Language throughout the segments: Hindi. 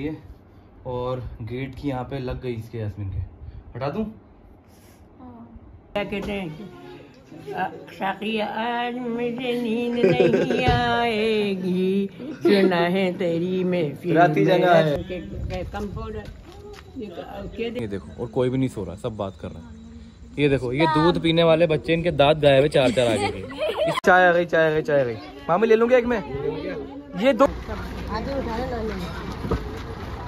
ये और गेट की यहाँ पे लग गई इसके यास्मीन के। हटा दूँ? क्या कहते हैं? साकी आज मुझे नींद नहीं आएगी। सुना है तेरी में फिर राती जगह है। है ये देखो और कोई भी नहीं सो रहा सब बात कर रहा है। ये देखो ये दूध पीने वाले बच्चे इनके दांत गाये हुए चार चार आगे के। चाय आ गई चाय आ गई चाय आ गई। मामी ले लूँगे एक में? ये दो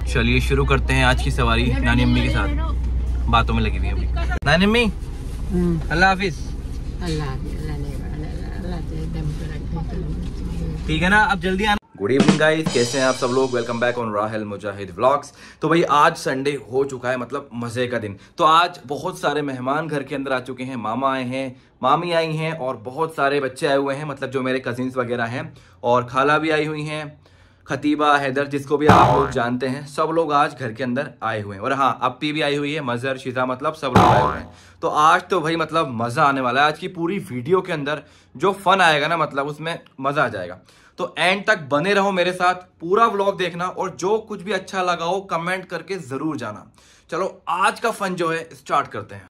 चलिए शुरू करते हैं आज की सवारी नानी अम्मी के साथ। बातों में लगी हुई है अभी। नानी अम्मी अल्लाह हाफिज। अल्लाह अल्लाह ने अल्लाह अल्लाह तेरे दम पे रखे ठीक है ना? अब जल्दी आना। गुड इवनिंग गाइस कैसे हैं आप सब लोग? Welcome back on Rahal Mujahid vlogs तो भाई आज संडे हो चुका है मतलब मज़े का दिन। तो आज बहुत सारे मेहमान घर के अंदर आ चुके हैं। मामा आए हैं मामी आई हैं और बहुत सारे बच्चे आए हुए हैं मतलब जो मेरे कजिन्स वगैरह हैं। और खाला भी आई हुई हैं। खतीबा हैदर, जिसको भी आप लोग जानते हैं, सब लोग आज घर के अंदर आए हुए हैं। और हाँ अप्पी भी आई हुई है मजहर शिजा मतलब सब लोग आए हुए हैं। तो आज तो भाई मतलब मज़ा आने वाला है। आज की पूरी वीडियो के अंदर जो फन आएगा ना मतलब उसमें मज़ा आ जाएगा। तो एंड तक बने रहो मेरे साथ, पूरा व्लॉग देखना, और जो कुछ भी अच्छा लगा हो, कमेंट करके ज़रूर जाना। चलो, आज का फन जो है, स्टार्ट करते हैं।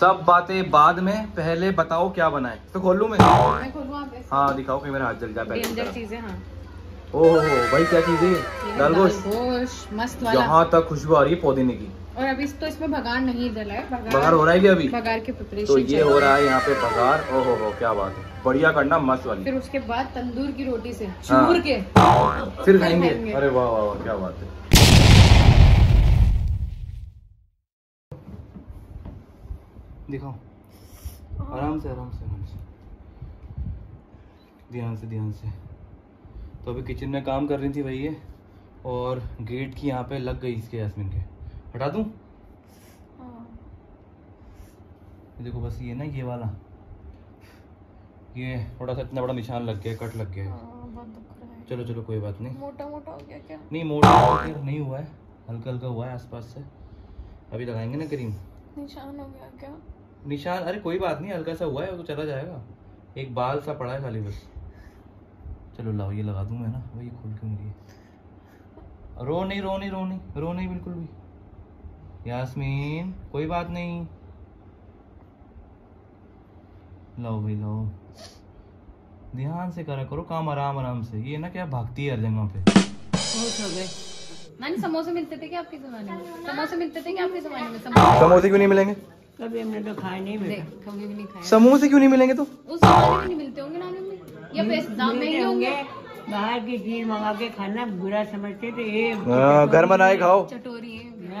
सब बातें बाद में पहले बताओ क्या बनाए। तो खोल लूँ मैं मैं खोलूँ आप हाँ दिखाओ कि मेरा हाथ जल जाए पहले डेंजर चीज़ें हाँ। ओहो भाई क्या चीज़ है? ये दाल दाल गोश्त गोश्त मस्त वाला। यहाँ तक खुशबू आ रही है पुदीने की। और अभी तो इसमें भगार नहीं डला है बघार हो रहा है क्या अभी? भगार की तो ये हो रहा है। यहाँ पे बघार। ओहो हो क्या बात है। बढ़िया करना मस्त वाली। फिर उसके बाद तंदूर की रोटी से। हाँ। चूर के। फिर खाएँगे। खाएँगे। अरे वाह वाह वाह क्या बात है। दिखाओ। आराम से आराम से आराम से। ध्यान से ध्यान से। तो अभी किचन में काम कर रही थी भाई ये और गेट की यहाँ पे लग गई इसके यास्मीन के। हटा दूँ? ये देखो बस ये ना ये वाला। ये थोड़ा सा इतना बड़ा निशान लग गया कट लग गया है। बहुत दुख रहा है। चलो चलो कोई बात नहीं। मोटा मोटा हो गया क्या? नहीं मोटा नहीं हुआ है। हल्का हल्का हुआ है आसपास से। अभी लगाएँगे ना क्रीम निशान हो गया क्या? निशान अरे कोई बात नहीं हल्का सा हुआ है वो तो चला जाएगा। एक बाल सा पड़ा है खाली बस। चलो लाओ ये लगा दूँ मैं ना वही खोल क्यों नहीं रो नहीं रो नहीं रो नहीं रो नहीं बिल्कुल भी। यास्मीन कोई बात नहीं। लाओ भाई लाओ। ध्यान से करा करो काम आराम आराम से। ये ना क्या भागती है हर जगह पे। बहुत हो गए। समोसे मिलते थे क्या आपके जमाने में? समोसे मिलते थे क्या आपके जमाने में? समोसे समोसे क्यों नहीं मिलेंगे? कभी हमने तो खाए नहीं मिला कभी भी नहीं खाया। समोसे क्यों नहीं मिलेंगे तो? उस नहीं मिलते होंगे नानी में या पैसे दाम महँगे होंगे? बाहर की चीज़ मंगा के खाना बुरा समझते थे ये हाँ, घर बनाए खाओ। चटोरी है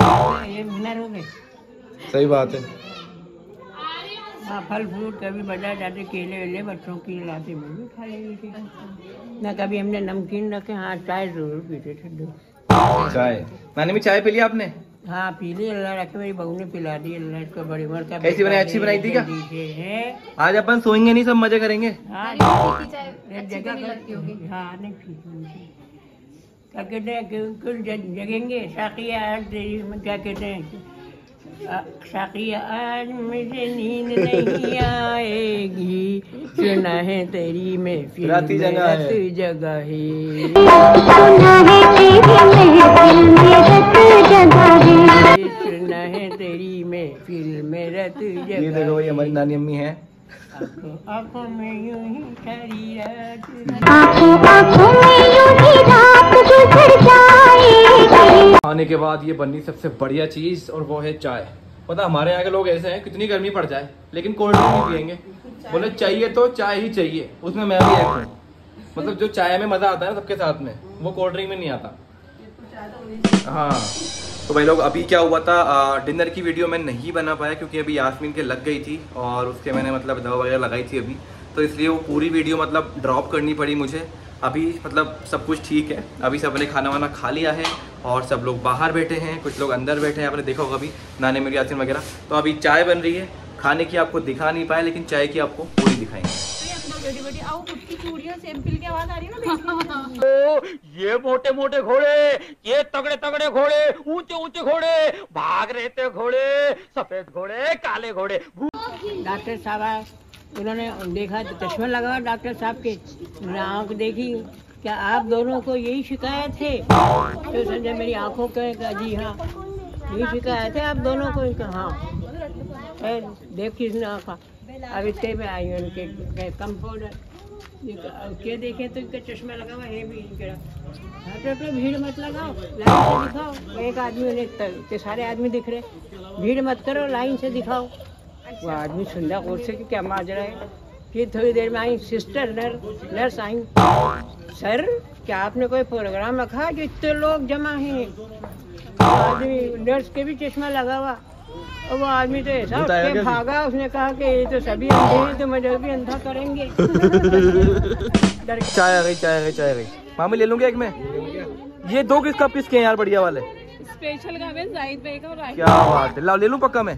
हाँ, ये हुनर हो गए सही बात है। हाँ फल फ्रूट कभी बाज़ार जाते केले वेले बच्चों के लाते वो भी खा लेते ना कभी हमने नमकीन रखे हाँ चाय ज़रूर पीते थे। दो चाय। नानी में चाय पी लिया आपने? हाँ पी ली अल्लाह रखे मेरी बहू ने पिला दी अल्लाह इसको बड़ी उम्र का कैसी बनाई? अच्छी बनाई थी क्या? आज अपन सोएँगे नहीं सब मज़े करेंगे। हाँ हाँ। क्या कहते हैं जगेंगे? साकी क्या कहते हैं? अ, आज मुझे नींद नहीं आएगी। सुना है तेरी में फिर राती जगह है। जगह है। सुना है तेरी में मेरा तू ये जगह देखो ये हमारी नानी अम्मी है। आँखों आँखों में यूँ ही सारी रात। आँखों आँखों में यूँ ही रात गुजर जाएगी खाने के बाद ये बननी सबसे बढ़िया चीज़ और वो है चाय। पता हमारे यहाँ के लोग ऐसे हैं, कितनी गर्मी पड़ जाए, लेकिन कोल्ड ड्रिंक नहीं पियेंगे। बोले, चाहिए तो चाय ही चाहिए, उसमें मैं भी हूँ। मतलब जो चाय में मज़ा आता है ना सबके साथ में, वो कोल्ड ड्रिंक में नहीं आता। हाँ। तो भाई लोग, अभी क्या हुआ था डिनर की वीडियो मैं नहीं बना पाया क्योंकि अभी यासमीन के लग गई थी और उसके मैंने मतलब दवा वगैरह लगाई थी अभी। तो इसलिए वो पूरी वीडियो मतलब ड्रॉप करनी पड़ी मुझे। अभी मतलब सब कुछ ठीक है। अभी सबने खाना वाना खा लिया है और सब लोग बाहर बैठे हैं कुछ लोग अंदर बैठे हैं। आपने देखा होगा अभी नाने मेरी यासिन वगैरह। तो अभी चाय बन रही है। खाने की आपको दिखा नहीं पाए लेकिन चाय की आपको पूरी दिखाएँगे। ये मोटे मोटे घोड़े ये तगड़े तगड़े घोड़े ऊँचे ऊँचे घोड़े भाग रहे थे घोड़े सफ़ेद घोड़े काले घोड़े। डॉक्टर साहब उन्होंने देखा तो चश्मा लगा डॉक्टर साहब के। उन्होंने आँख देखी। क्या आप दोनों को यही शिकायत है? तो संजय, मेरी आँखों के जी हाँ यही शिकायत है आप दोनों को कहा हाँ। देख किसने आँखा। अब इतने में आई उनके कंपाउंडर के देखे तो इनका चश्मा लगा हुआ है भी इनका डॉक्टर पे भीड़ मत लगाओ, लाइन से दिखाओ। एक आदमी उन्हें सारे आदमी दिख रहे भीड़ मत करो, लाइन से दिखाओ। वो आदमी सुंदर गौर से कि क्या माजरा है? फिर थोड़ी देर में आई सिस्टर नर नर्स आई। सर क्या आपने कोई प्रोग्राम रखा जो इतने लोग जमा हैं? आदमी नर्स के भी चश्मा लगा हुआ। और वो आदमी तो ऐसा भागा उसने कहा कि ये तो सभी अंधे हैं तो मुझे भी अंधा करेंगे। चाय आ गई चाय आ गई चाय आ गई। मामी ले लूँगे एक में? ये दो किस कप किसके हैं यार बढ़िया वाले? स्पेशल का है जाहिद भाई का और क्या बात है। लाओ ले लू पक्का मैं?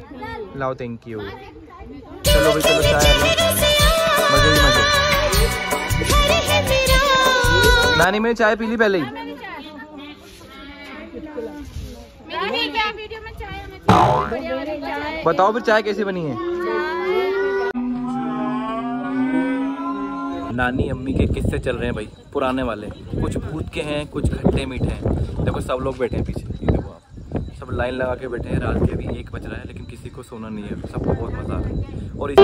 लाओ थैंक यू चलो भाई चलो चाय मज़े मज़े। नानी मैंने चाय पी ली पहले ही। वीडियो में चाय हमें बढ़िया वाली चाय बताओ फिर चाय कैसी बनी है? नानी अम्मी के किस्से चल रहे हैं भाई पुराने वाले। कुछ भूत के हैं कुछ खट्टे मीठे हैं। देखो सब लोग बैठे हैं पीछे। ये देखो आप। सब लाइन लगा के बैठे हैं रात के अभी एक बज रहा है लेकिन किसी को सोना नहीं है। सबको बहुत मज़ा आ रहा है। और इस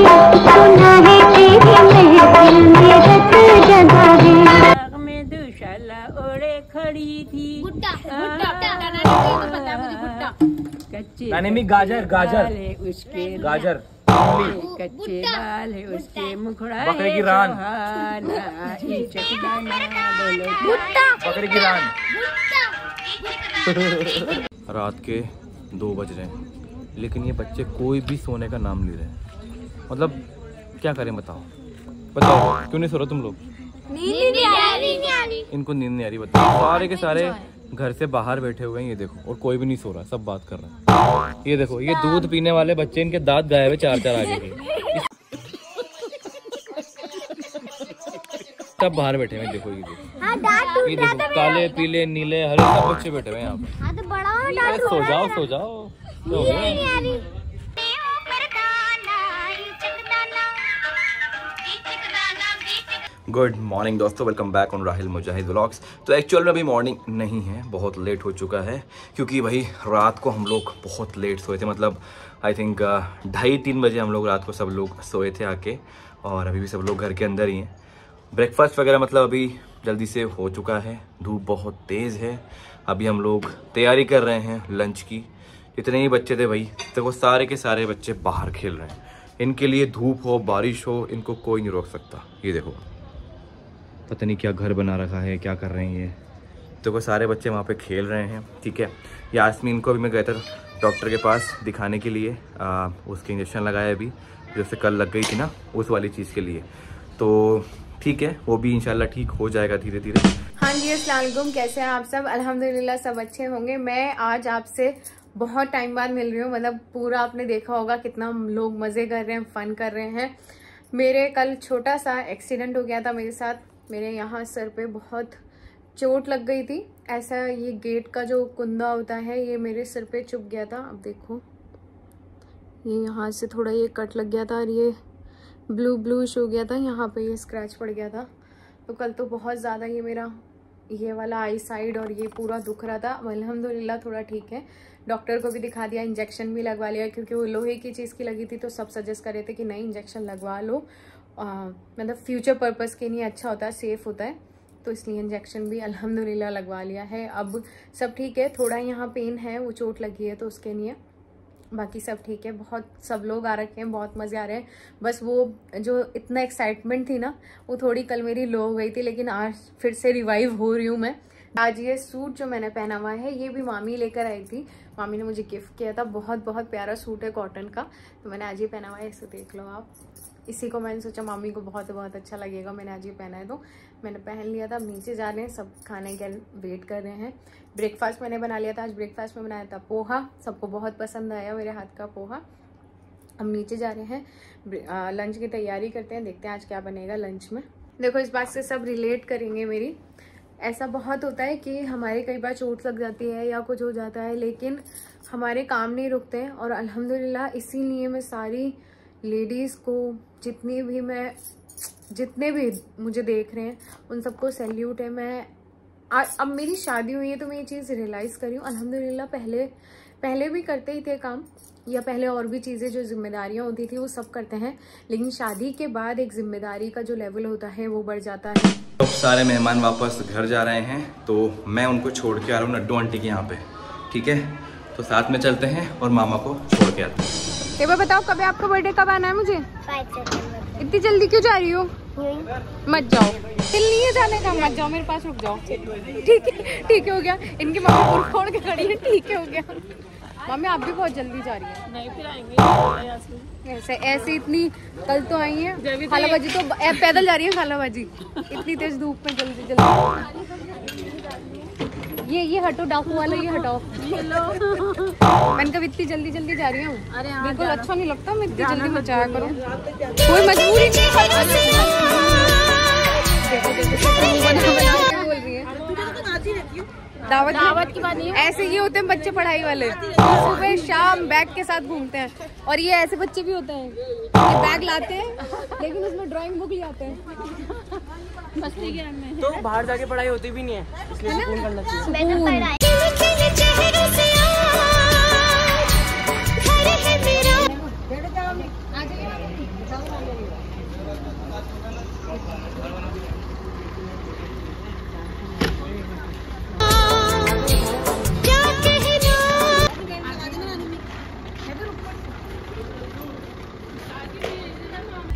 दुशाला ओढ़े खड़ी थी। तो गाजर गाजर। उसके गाजर। कच्चे बाल है उसके मुखड़ा बकरे है की रान। बकरे की रात के दो बज रहे हैं लेकिन ये बच्चे कोई भी सोने का नाम ले रहे। हैं मतलब क्या करें बताओ? बताओ क्यों नहीं सो रहे तुम लोग? नीली नहीं आ रही। नहीं आ रही इनको नींद नहीं आ रही बताओ। सारे के सारे घर से बाहर बैठे हुए हैं ये देखो और कोई भी नहीं सो रहा सब बात कर रहे हैं। ये देखो ये दूध पीने वाले बच्चे इनके दांत गायब हुए चार चार आगे के। सब बाहर बैठे हुए देखो ये देखो। ये देखो काले पीले नीले हरे सब बच्चे बैठे हुए हैं यहाँ पे। हाँ तो सो जाओ सो जाओ। गुड मॉर्निंग दोस्तों. Welcome back on Rahil Mujahid vlogs तो एक्चुअल में अभी मॉर्निंग नहीं है. बहुत लेट हो चुका है. क्योंकि भाई, रात को हम लोग बहुत लेट सोए थे. मतलब आई थिंक ढाई तीन बजे हम लोग रात को सब लोग सोए थे आके. और अभी भी सब लोग घर के अंदर ही हैं. ब्रेकफास्ट वगैरह मतलब अभी जल्दी से हो चुका है. धूप बहुत तेज़ है. अभी हम लोग तैयारी कर रहे हैं लंच की. जितने ही बच्चे थे भाई. तो वो सारे के सारे बच्चे बाहर खेल रहे हैं. इनके लिए धूप हो, बारिश हो, इनको कोई नहीं रोक सकता. ये देखो. पता नहीं क्या घर बना रखा है क्या कर रहे हैं ये। तो वो सारे बच्चे वहाँ पे खेल रहे हैं ठीक है। यास्मीन को भी मैं गया था डॉक्टर के पास दिखाने के लिए आ, उसके इंजेक्शन लगाया अभी जैसे कल लग गई थी ना उस वाली चीज़ के लिए। तो ठीक है वो भी इंशाल्लाह ठीक हो जाएगा धीरे धीरे हाँ जी अस्सलाम कैसे हैं आप सब? अल्हम्दुलिल्लाह सब अच्छे होंगे। मैं आज आपसे बहुत टाइम बाद मिल रही हूँ मतलब पूरा आपने देखा होगा कितना लोग मज़े कर रहे हैं फन कर रहे हैं। मेरे कल छोटा सा एक्सीडेंट हो गया था मेरे साथ। मेरे यहाँ सर पे बहुत चोट लग गई थी। ऐसा ये गेट का जो कुंदा होता है, ये मेरे सिर पे चुप गया था। अब देखो, ये यहाँ से थोड़ा ये कट लग गया था और ये ब्लू ब्लूश हो गया था। यहाँ पे ये स्क्रैच पड़ गया था। तो कल तो बहुत ज़्यादा ये मेरा, ये वाला आई साइड और ये पूरा दुख रहा था। अल्हम्दुलिल्लाह थोड़ा ठीक है। डॉक्टर को भी दिखा दिया, इंजेक्शन भी लगवा लिया, क्योंकि वो लोहे की चीज़ की लगी थी तो सब सजेस्ट कर रहे थे कि नहीं, इंजेक्शन लगवा लो। मतलब फ्यूचर पर्पज़ के लिए अच्छा होता है सेफ़ होता है। तो इसलिए इंजेक्शन भी अल्हम्दुलिल्लाह लगवा लिया है। अब सब ठीक है, थोड़ा यहाँ पेन है, वो चोट लगी है तो उसके लिए। बाकी सब ठीक है, बहुत सब लोग आ रखे हैं, बहुत मज़े आ रहे हैं। बस वो जो इतना एक्साइटमेंट थी ना, वो थोड़ी कल मेरी लो हो गई थी, लेकिन आज फिर से रिवाइव हो रही हूँ मैं। आज ये सूट जो मैंने पहना हुआ है, ये भी मामी लेकर आई थी। मामी ने मुझे गिफ्ट किया था बहुत बहुत प्यारा सूट है कॉटन का। तो मैंने आज ये पहना हुआ है, इसे देख लो आप। इसी को मैंने सोचा मामी को बहुत बहुत अच्छा लगेगा, मैंने आज ये पहना है। तो मैंने पहन लिया था नीचे जा रहे हैं, सब खाने के वेट कर रहे हैं। ब्रेकफास्ट मैंने बना लिया था, आज ब्रेकफास्ट में बनाया था पोहा, सबको बहुत पसंद आया मेरे हाथ का पोहा। हम नीचे जा रहे हैं लंच की तैयारी करते हैं, देखते हैं आज क्या बनेगा लंच में। देखो, इस बात से सब रिलेट करेंगे मेरी। ऐसा बहुत होता है कि हमारे कई बार चोट लग जाती है या कुछ हो जाता है, लेकिन हमारे काम नहीं रुकते हैं, और अल्हम्दुलिल्लाह इसीलिए मैं सारी लेडीज़ को जितनी भी मैं जितने भी मुझे देख रहे हैं उन सबको सैल्यूट है। मैं आ, अब मेरी शादी हुई है तो मैं ये चीज़ रियलाइज़ करी हूँ। अल्हम्दुलिल्लाह पहले पहले भी करते ही थे काम या पहले और भी चीज़ें जो जिम्मेदारियाँ होती थी वो सब करते हैं। लेकिन शादी के बाद एक ज़िम्मेदारी का जो लेवल होता है वो बढ़ जाता है। तो सारे मेहमान वापस घर जा रहे हैं तो मैं उनको छोड़ के आ रहा हूँ नड्डू आंटी के यहाँ पे। ठीक है? तो साथ में चलते हैं और मामा को छोड़ के आते हैं। तेबा बताओ कब है आपका बर्थडे कब आना है मुझे? इतनी जल्दी क्यों जा रही हो? मत जाओ। दिल नहीं है जाने का। मत जाओ मेरे पास रुक जाओ। ठीक है ठीक है हो गया। इनकी मम्मी खोल के खड़ी है। ठीक है हो गया। मम्मी आप भी बहुत जल्दी जा रही है। नहीं फिर आएँगे। ऐसे ऐसे इतनी कल तो आई है। खाला बाजी तो पैदल जा रही है खाला बाजी इतनी तेज धूप में जल्दी जल्दी। ये ये हटो डाकू वाला ये हटाओ। मैंने कब इतनी जल्दी जल्दी जा रही हूँ। बिल्कुल अच्छा नहीं लगता मैं इतनी जल्दी मचाया करूँ। कोई मजबूरी नहीं बना बना बोल रही है। दावत दावत की बात नहीं ऐसे ये होते हैं बच्चे पढ़ाई वाले। सुबह शाम बैग के साथ घूमते हैं। और ये ऐसे बच्चे भी होते हैं। ये बैग लाते हैं लेकिन उसमें ड्राइंग बुक ले आते हैं। तो बाहर जाके पढ़ाई होती भी नहीं है इसलिए सुकून करना चाहिए।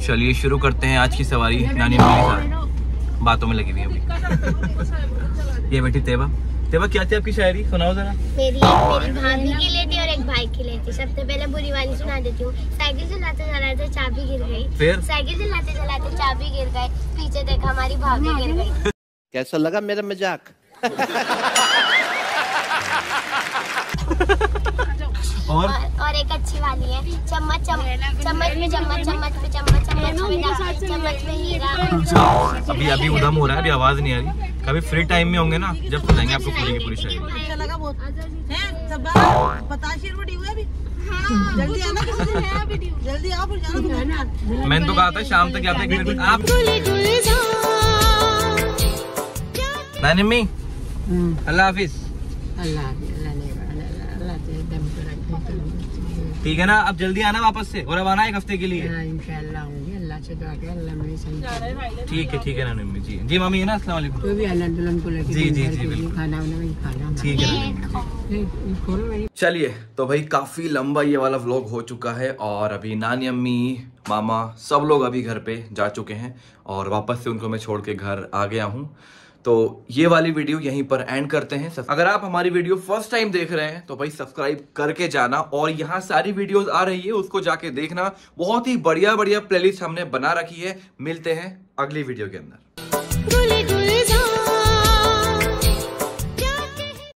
चलिए शुरू करते हैं आज की सवारी नानी अम्मी के साथ। बातों में लगी हुई है अभी। ये बेटी तेबा तेबा क्या थी आपकी शायरी? सुनाओ जरा। मेरी मेरी भाभी की लिए थी और एक भाई की लिए थी सबसे पहले बुरी वाली सुना देती हूँ। साइकिल चलाते चलाते चाबी गिर गई। फिर? साइकिल चलाते चलाते चाबी गिर गई। पीछे देखा हमारी भाभी गिर गई। कैसा लगा मेरा मज़ाक? और और, एक अच्छी वाली है। चम्मच चम्मच चम्मच में चम्मच चम्मच में चम्मच चम्मच में चम्मच में हीरा। अभी अभी उदम हो रहा है अभी आवाज़ नहीं आ रही। कभी फ्री टाइम में होंगे ना जब सुनाएँगे आपको पूरी की पूरी शायरी मैंने तो कहा था शाम तक आते हैं फिर आप नानी अम्मी अल्लाह हाफिज। ठीक है ना? अब जल्दी आना वापस से और अब आना एक हफ़्ते के लिए। ठीक है ठीक है नानी अम्मी जी। जी मम्मी है ना अस्सलाम वालेकुम जी जी जी बिल्कुल। ठीक है चलिए तो भाई काफ़ी लंबा ये वाला व्लॉग हो चुका है और अभी नानी अम्मी मामा सब लोग अभी घर पे जा चुके हैं और वापस से उनको मैं छोड़ के घर आ गया हूँ। तो ये वाली वीडियो यहीं पर एंड करते हैं। अगर आप हमारी वीडियो फ़र्स्ट टाइम देख रहे हैं तो भाई सब्सक्राइब करके जाना और यहाँ सारी वीडियोस आ रही है, उसको जाके देखना। बहुत ही बढ़िया बढ़िया प्लेलिस्ट हमने बना रखी है। मिलते हैं अगली वीडियो के अंदर।